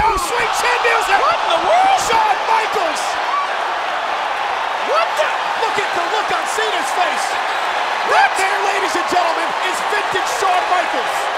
Oh, sweet chin music! What in the world? Shawn Michaels! What the? Look at the look on Cena's face! What? Right there, ladies and gentlemen, is vintage Shawn Michaels.